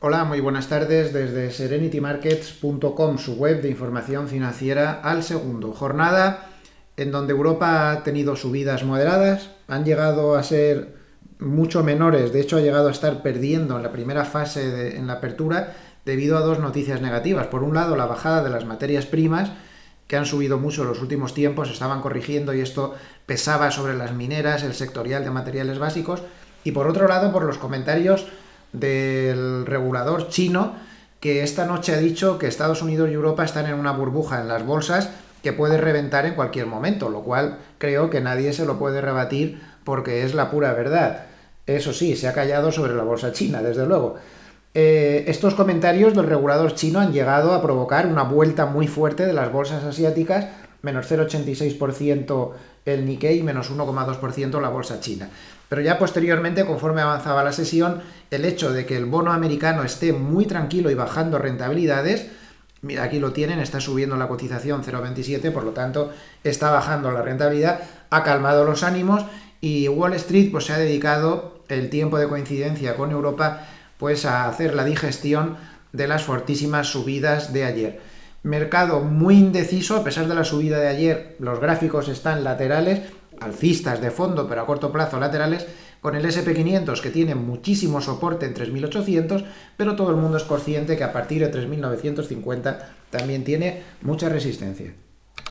Hola, muy buenas tardes desde serenitymarkets.com, su web de información financiera al segundo. Jornada en donde Europa ha tenido subidas moderadas, han llegado a ser mucho menores, de hecho ha llegado a estar perdiendo en la primera fase en la apertura debido a dos noticias negativas. Por un lado, la bajada de las materias primas, que han subido mucho en los últimos tiempos, estaban corrigiendo y esto pesaba sobre las mineras, el sectorial de materiales básicos, y por otro lado, por los comentarios del regulador chino que esta noche ha dicho que Estados Unidos y Europa están en una burbuja en las bolsas que puede reventar en cualquier momento, lo cual creo que nadie se lo puede rebatir porque es la pura verdad. Eso sí, se ha callado sobre la bolsa china, desde luego. Eh, estos comentarios del regulador chino han llegado a provocar una vuelta muy fuerte de las bolsas asiáticas, menos 0,86% el Nikkei, menos 1,2% la bolsa china. Pero ya posteriormente, conforme avanzaba la sesión, el hecho de que el bono americano esté muy tranquilo y bajando rentabilidades, mira, aquí lo tienen, está subiendo la cotización 0,27, por lo tanto está bajando la rentabilidad, ha calmado los ánimos y Wall Street pues, se ha dedicado el tiempo de coincidencia con Europa pues, a hacer la digestión de las fortísimas subidas de ayer. Mercado muy indeciso, a pesar de la subida de ayer, los gráficos están laterales, alcistas de fondo, pero a corto plazo laterales, con el SP500 que tiene muchísimo soporte en 3.800, pero todo el mundo es consciente que a partir de 3.950 también tiene mucha resistencia.